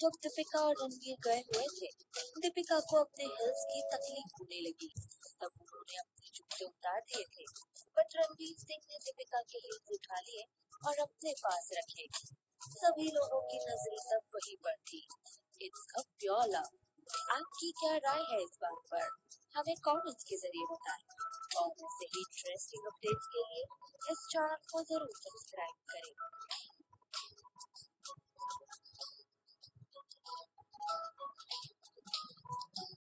जब दीपिका और रणवीर गए हुए थे। दीपिका को अपने हिल्स की तकलीफ़ होने लगी। तब उन्होंने अपने जूते उतार दिए थे। बट रणवीर सिंह ने दीपिका के हिल्स उठा लिए और अपने पास रखे। सभी लोगों की नज़रें तब वही पर थी। इट्स अ प्योर लव आपकी क्या राय है इस बात पर? हमें कमेंट्स के ज़रिए बताएँ? और ऐसे ही इंटरेस्टिंग अपडेट्स के लिए इस चैनल को ज़रूर सब्सक्राइब करें।